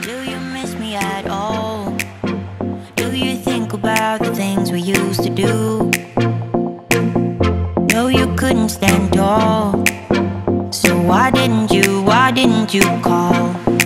Do you miss me at all? Do you think about the things we used to do? No, you couldn't stand tall. So why didn't you, why didn't you call?